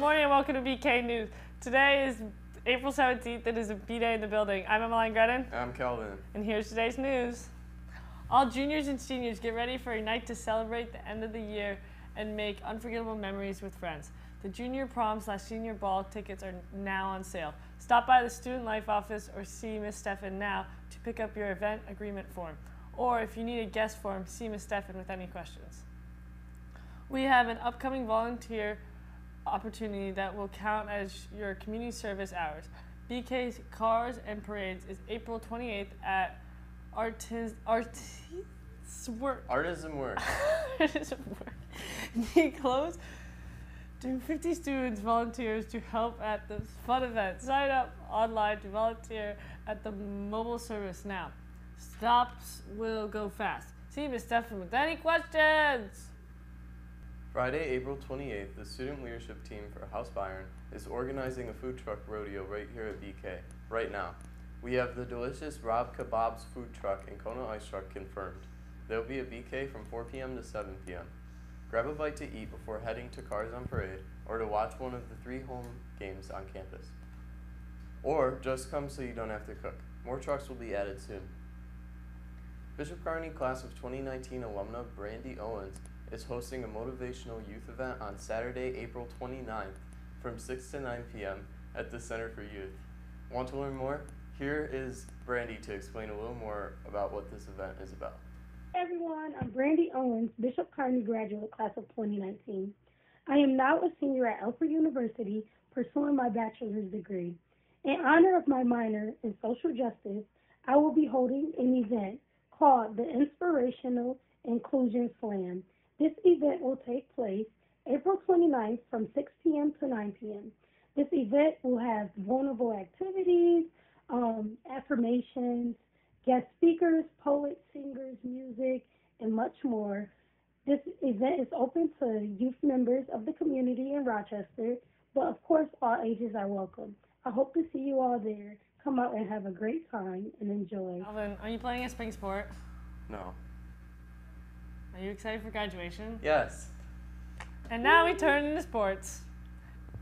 morning and welcome to BK News. Today is April 17th. It is a B day in the building. I'm Emmeline Grennan, I'm Kelvin. and here's today's news. All juniors and seniors get ready for a night to celebrate the end of the year and make unforgettable memories with friends. The junior prom slash senior ball tickets are now on sale. Stop by the Student Life office or see Miss Stefan now to pick up your event agreement form. Or if you need a guest form, see Miss Stefan with any questions. We have an upcoming volunteer opportunity that will count as your community service hours. BK's Cars and Parades is April 28th at Artis Artis Work. Artisan work. Artisan Work. Need clothes? Do 50 students volunteers to help at this fun event? Sign up online to volunteer at the mobile service now. Stops will go fast. See Miss Stefan with any questions. Friday, April 28th, the student leadership team for House Byron is organizing a food truck rodeo right here at BK, right now. We have the delicious Rob Kebabs food truck and Kona ice truck confirmed. They'll be at BK from 4 p.m. to 7 p.m. Grab a bite to eat before heading to Cars on Parade or to watch one of the three home games on campus. Or just come so you don't have to cook. More trucks will be added soon. Bishop Kearney class of 2019 alumna Brandy Owens is hosting a motivational youth event on Saturday, April 29th from 6 to 9 p.m. at the Center for Youth. Want to learn more? Here is Brandy to explain a little more about what this event is about. Hey everyone, I'm Brandy Owens, Bishop Kearney graduate class of 2019. I am now a senior at Alfred University pursuing my bachelor's degree. In honor of my minor in social justice, I will be holding an event called the Inspirational Inclusion Slam. This event will take place April 29th from 6 p.m. to 9 p.m. This event will have vulnerable activities, um, affirmations, guest speakers, poets, singers, music, and much more. This event is open to youth members of the community in Rochester, but of course, all ages are welcome. I hope to see you all there. Come out and have a great time and enjoy. Alvin, are you playing a spring sport? No. Are you excited for graduation? Yes. And now we turn into sports.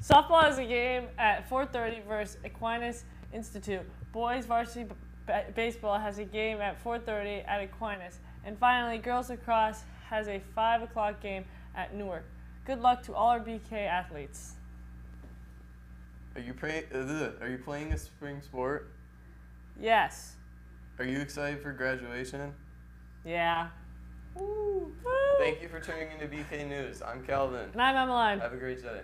Softball has a game at 4:30 versus Aquinas Institute. Boys varsity b- baseball has a game at 4:30 at Aquinas. And finally, girls lacrosse has a 5 o'clock game at Newark. Good luck to all our BK athletes. Are you pray- uh, Are you playing a spring sport? Yes. Are you excited for graduation? Yeah. Thank you for tuning into BK News. I'm Calvin. And I'm Emmeline. Have a great day.